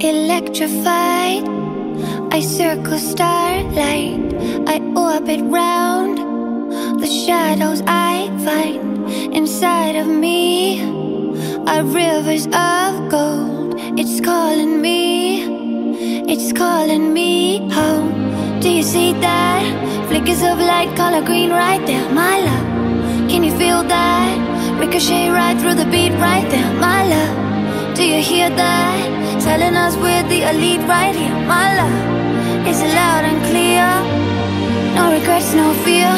Electrified. I circle starlight. I orbit round The shadows I find Inside of me. Are rivers of gold. It's calling me. It's calling me home. Do you see that? Flickers of light, color green right there My love, can you feel that? Ricochet right through the beat right there My love, do you hear that? Telling us we're the elite right here My love. Is loud and clear? No regrets, no fear.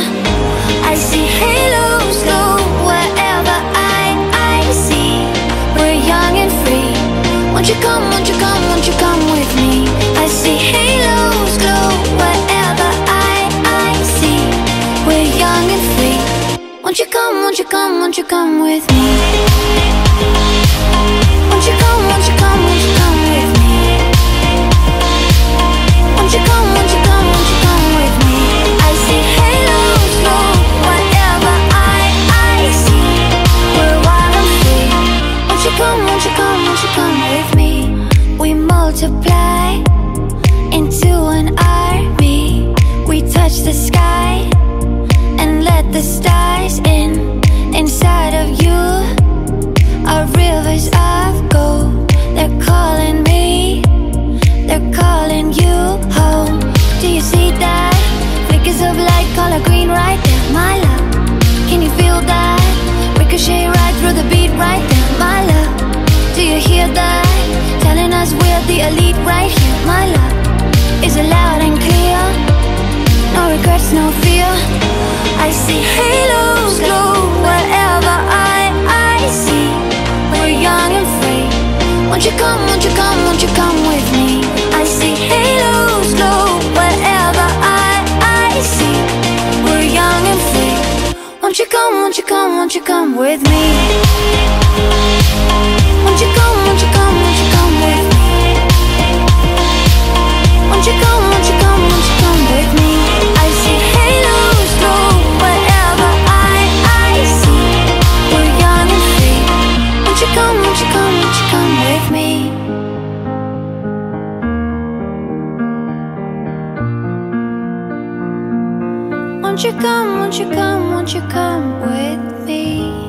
I see halos glow wherever I, I see. We're young and free. Won't you come, won't you come, won't you come with me? I see halos glow wherever I, I see. We're young and free. Won't you come, won't you come, won't you come with me right won't you come, with me? Won't you come, Won't you come, won't you come, won't you come with me?